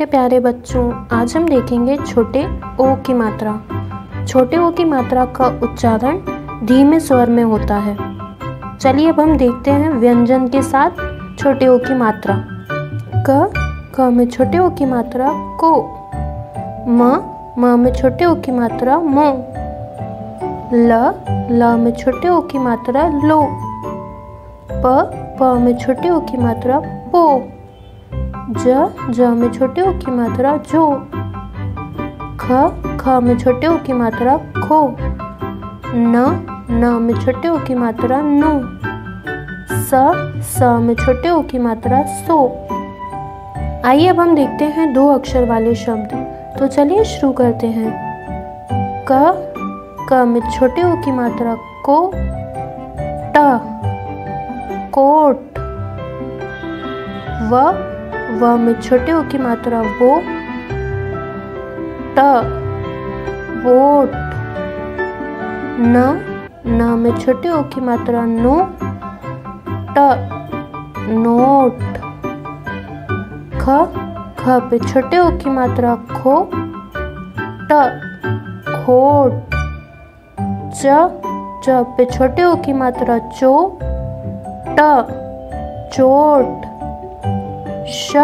मेरे प्यारे बच्चों, आज हम देखेंगे छोटे ओ की मात्रा। छोटे ओ की मात्रा का उच्चारण धीमे स्वर में होता है। चलिए अब हम देखते हैं व्यंजन के साथ छोटे ओ की मात्रा। क क में छोटे ओ की मात्रा को। म म में छोटे ओ की मात्रा मो। ल ल में छोटे ओ की मात्रा लो। प प में छोटे ओ की मात्रा पो। ज ज में छोटे ओ की मात्रा, जो, ख ख में छोटे ओ की मात्रा, खो, न न में छोटे ओ की मात्रा, नो, स स में छोटे ओ की मात्रा, सो। आइए अब हम देखते हैं दो अक्षर वाले शब्द। तो चलिए शुरू करते हैं। क क में छोटे ओ की मात्रा, को, ट, कोट, व व में छोटे ओ की मात्रा वो ट वोट न न में छोटे ओ की मात्रा नो ट नोट ख ख पे छोटे ओ की मात्रा खो ट खोट, च च पे छोटे ओ की मात्रा चो ट चोट श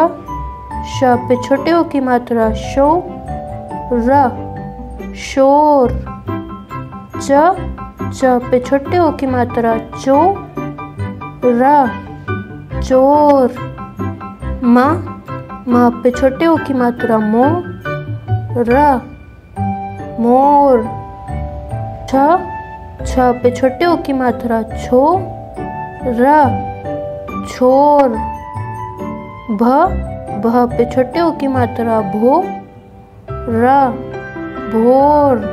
श पे छोटे ओ की मात्रा, शो, र, शोर च च पे छोटे ओ की मात्रा, चो, र, चोर, म म पे छोटे ओ की मात्रा, मो, र, मोर, छ छ पे छोटे ओ की मात्रा, छो, र, छोर भ भ पे छोटे ओ की मात्रा, भो, र, भोर,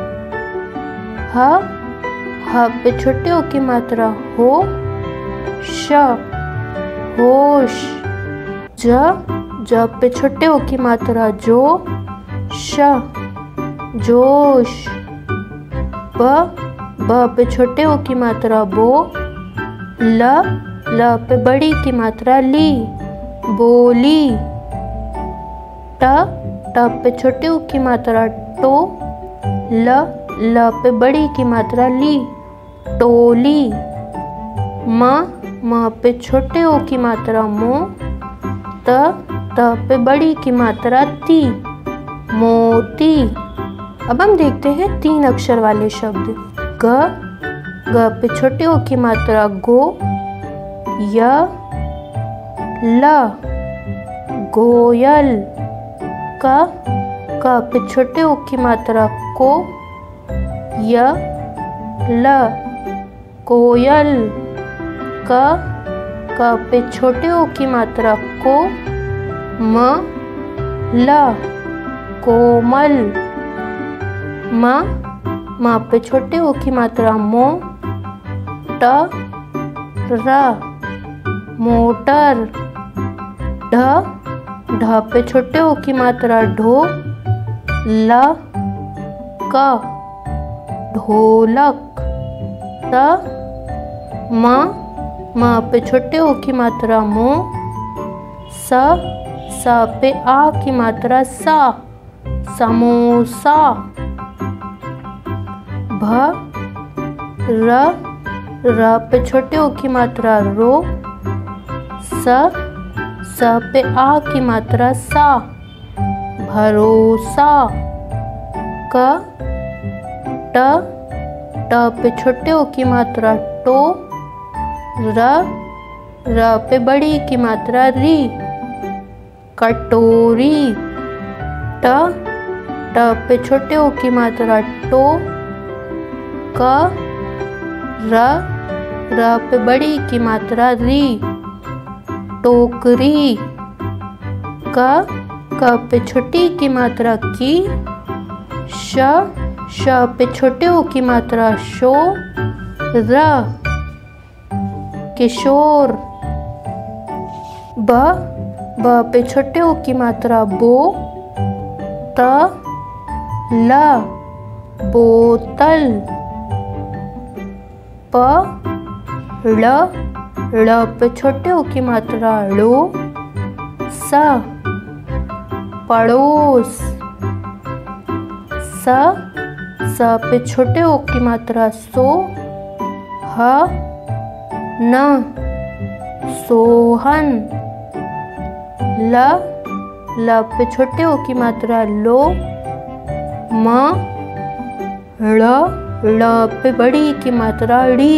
ह ह पे छोटे ओ की मात्रा, हो, श, होश, ज ज पे छोटे ओ की मात्रा, जो, श, जोश ब ब पे छोटे ओ की मात्रा, बो, ल ल पे बड़ी की मात्रा, ली। बोली। ट ट पे छोटे उ की मात्रा, टो, ल ल पे बड़ी की मात्रा, ली, टोली। म म पे छोटे ओ की मात्रा, मो, त त पे बड़ी की मात्रा, ती, मोती। अब हम देखते हैं तीन अक्षर वाले शब्द। ग ग पे छोटे ओ की मात्रा, गो, य ल। गोयल क क पे छोटे ओ की मात्रा को य। ल। कोयल क क पे छोटे ओ की मात्रा को म। ल। कोमल म। म पे छोटे ओ की मात्रा मो। ट। र। मोटर ढ ढ पे छोटे ओ की मात्रा ढो, ल, क, ढोलक, त, म म पे छोटे ओ की मात्रा मो, स स पे आ की मात्रा सा, समोसा, भ, र र पे छोटे ओ की मात्रा रो, स स पे आ की मात्रा सा, भरोसा क, ट ट पे छोटे ओ की मात्रा टो, र र पे बड़ी की मात्रा री, कटोरी, ट ट पे छोटे ओ की मात्रा टो, क, र र पे बड़ी की मात्रा री। टोकरी क क पे छोटी की मात्रा की, श श पे छोटे ओ की मात्रा शो, र किशोर, ब ब पे छोटे ओ की मात्रा बो, त, ल, बोतल, प ळ ळ पे छोटे ओ की मात्रा लो स पड़ोस, स स पे छोटे ओ की मात्रा सो ह न सोहन, ल ल पे छोटे ओ की मात्रा लो म ड़ ड़ पे बड़ी की मात्रा ड़ी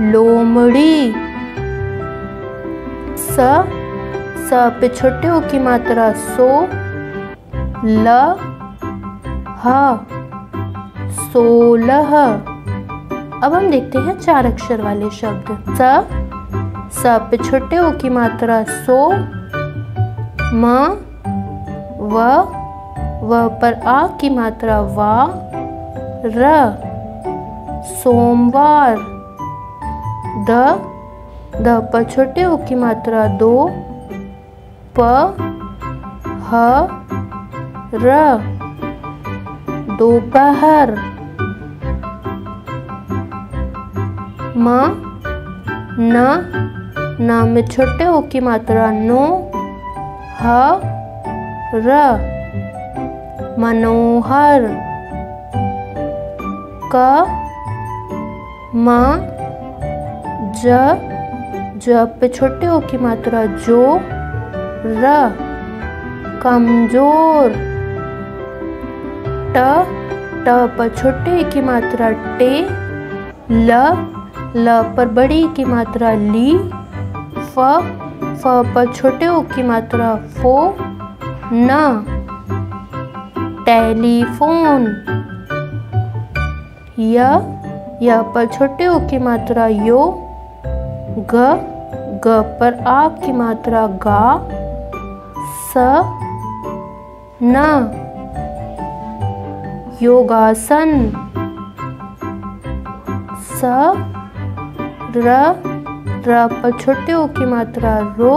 लोमड़ी। स स पे छोटे की मात्रा, सो, ल, ह, सोलह। अब हम देखते हैं चार अक्षर वाले शब्द। स स पे छोटे ओ की मात्रा, सो, म, व व पर आ की मात्रा, वा, र। सोमवार। द द पर छोटे ओ की मात्रा दो, प, ह, र, दोपहर, म, न न में छोटे ओ की मात्रा नो, ह, र, मनोहर, क, म ज ज पे छोटे ओ की मात्रा जो र, कमज़ोर, ट ट पर छोटे की मात्रा टे, ल ल पर बड़ी की मात्रा ली, फ फ पर छोटे ओ की मात्रा फो, न, टेलीफोन, य य पर छोटे ओ की मात्रा यो ग ग पर आ की मात्रा गा, स, न। योगासन, स, र र पर छोटे ओ की मात्रा रो,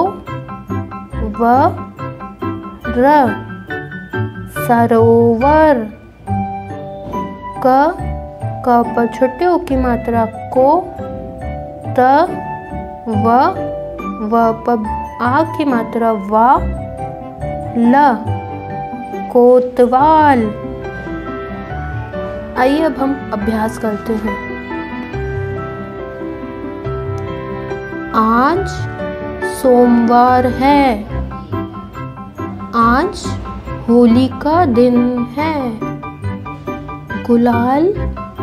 व, र। सरोवर, क क पर छोटे ओ की मात्रा को, त व व पर आ की मात्रा वा, ल, कोतवाल। आइए अब हम अभ्यास करते हैं। आज सोमवार है। आज होली का दिन है। गुलाल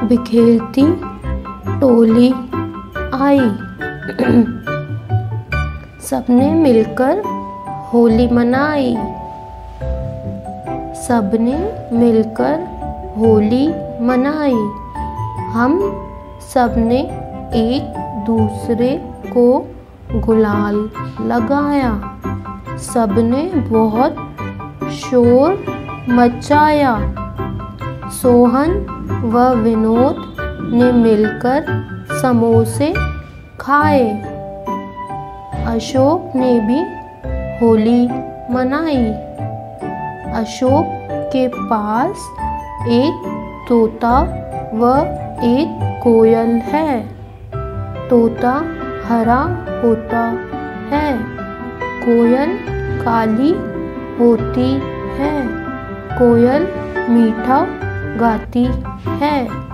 बिखेरती टोली आई। सबने मिलकर होली मनाई। सबने मिलकर होली मनाई। हम सबने एक दूसरे को गुलाल लगाया। सबने बहुत शोर मचाया। सोहन व विनोद ने मिलकर समोसे खाए। अशोक ने भी होली मनाई। अशोक के पास एक तोता व एक कोयल है। तोता हरा होता है। कोयल काली होती है। कोयल मीठा गाती है।